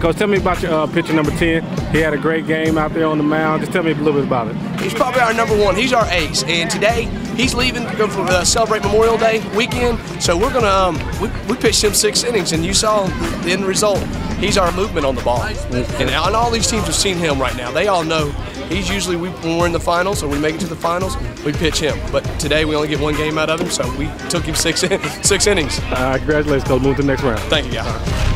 Coach, tell me about your uh, pitcher number 10. He had a great game out there on the mound. Just tell me a little bit about it. He's probably our number one. He's our ace, and today he's leaving to go for uh, celebrate Memorial Day weekend. So we're gonna um, we, we pitched him six innings, and you saw the end result. He's our movement on the ball, and, and all these teams have seen him right now. They all know he's usually we, when we're in the finals or we make it to the finals, we pitch him. But today we only get one game out of him, so we took him six six innings. Uh, congratulations, Coach. Move to the next round. Thank you, guys.